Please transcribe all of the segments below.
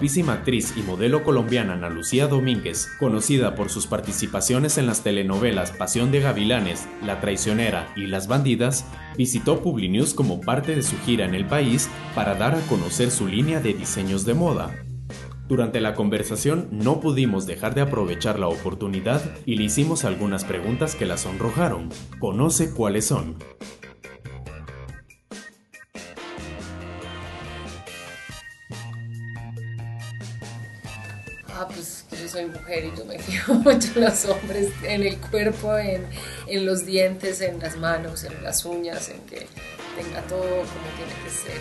guapísima actriz y modelo colombiana Ana Lucía Domínguez, conocida por sus participaciones en las telenovelas Pasión de Gavilanes, La Traicionera y Las Bandidas, visitó Publinews como parte de su gira en el país para dar a conocer su línea de diseños de moda. Durante la conversación no pudimos dejar de aprovechar la oportunidad y le hicimos algunas preguntas que la sonrojaron. Conoce cuáles son. Ah, pues yo soy mujer y yo me fijo mucho en los hombres, en el cuerpo, en, en los dientes, en las manos, en las uñas, en que tenga todo como tiene que ser.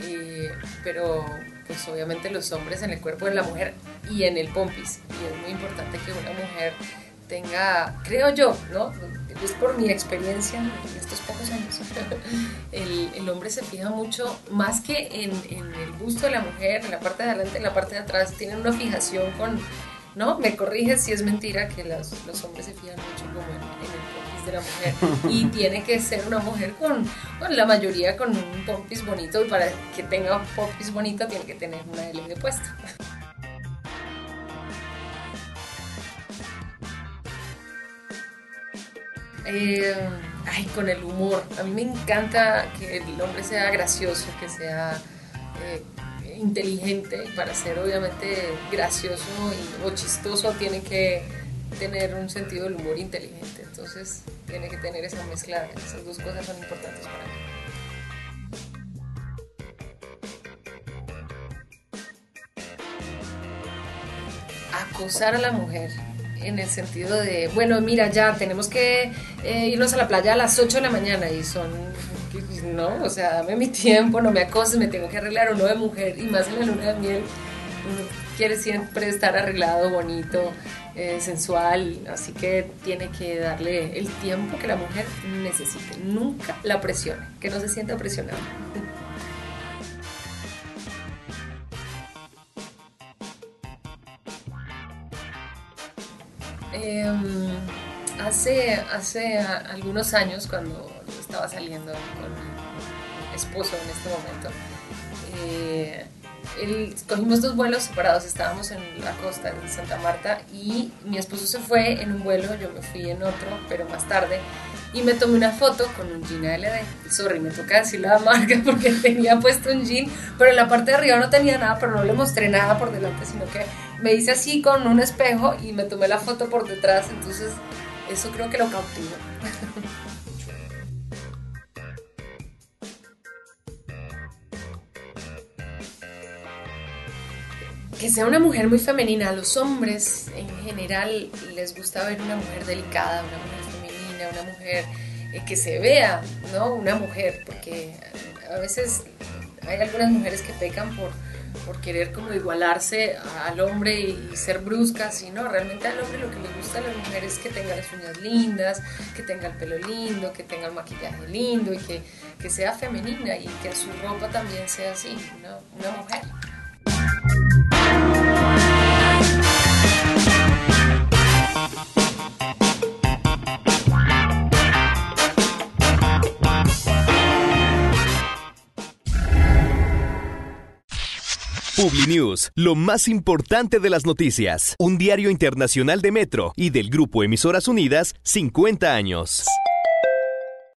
Eh, pero pues obviamente los hombres en el cuerpo de la mujer y en el pompis. Y es muy importante que una mujer tenga, creo yo, ¿no? Es por mi experiencia en estos pocos años. El, el hombre se fija mucho, más que en, en, el busto de la mujer, en la parte de adelante, en la parte de atrás, tienen una fijación con, ¿no? Me corriges si es mentira que los, los hombres se fijan mucho como en, en el pompis de la mujer. Y tiene que ser una mujer con, bueno, la mayoría con un pompis bonito, y para que tenga un pompis bonito tiene que tener una L de Eh, ay, con el humor. A mí me encanta que el hombre sea gracioso, que sea eh, inteligente. Para ser obviamente gracioso o chistoso tiene que tener un sentido del humor inteligente. Entonces tiene que tener esa mezcla. Esas dos cosas son importantes para mí. Acosar a la mujer en el sentido de, bueno, mira, ya tenemos que eh, irnos a la playa a las 8 de la mañana y son, no, o sea, dame mi tiempo, no me acoses, me tengo que arreglar o no de mujer y más en la luna de miel. Quiere siempre estar arreglado, bonito, eh, sensual, así que tiene que darle el tiempo que la mujer necesite. Nunca la presione, que no se sienta presionada. Eh, hace, hace algunos años, cuando estaba saliendo con mi esposo en este momento, eh, cogimos dos vuelos separados, estábamos en la costa de Santa Marta y mi esposo se fue en un vuelo, yo me fui en otro, pero más tarde, y me tomé una foto con un jean ALD. Sorry, me toca decir la marca porque tenía puesto un jean, pero en la parte de arriba no tenía nada, pero no le mostré nada por delante, sino que me hice así con un espejo y me tomé la foto por detrás, entonces eso creo que lo cautivó. que sea una mujer muy femenina. A los hombres en general les gusta ver una mujer delicada, una mujer femenina, una mujer eh, que se vea, ¿no? Una mujer, porque a veces hay algunas mujeres que pecan por, por querer como igualarse al hombre y ser bruscas, y no, realmente al hombre lo que le gusta a la mujer es que tenga las uñas lindas, que tenga el pelo lindo, que tenga el maquillaje lindo y que, que sea femenina y que su ropa también sea así, una mujer. Publinews, lo más importante de las noticias. Un diario internacional de Metro y del Grupo Emisoras Unidas, 50 años.